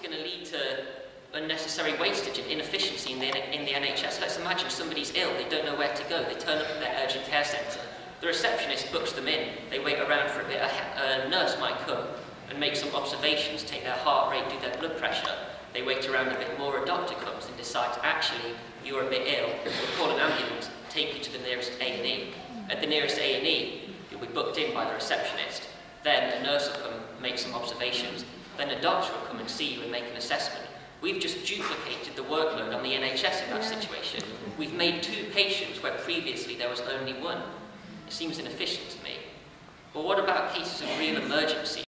it's going to lead to unnecessary wastage and inefficiency in the, in the NHS. Let's imagine somebody's ill, they don't know where to go, they turn up at their urgent care centre. The receptionist books them in, they wait around for a bit, a, a nurse might come and make some observations, take their heart rate, do their blood pressure. They wait around a bit more, a doctor comes and decides, actually, you're a bit ill, we'll call an ambulance, take you to the nearest A&E. At the nearest A&E, you'll be booked in by the receptionist. Then a nurse will come, make some observations. Then a doctor will come and see you and make an assessment. We've just duplicated the workload on the NHS in that situation. We've made two patients where previously there was only one. It seems inefficient to me. But what about cases of real emergency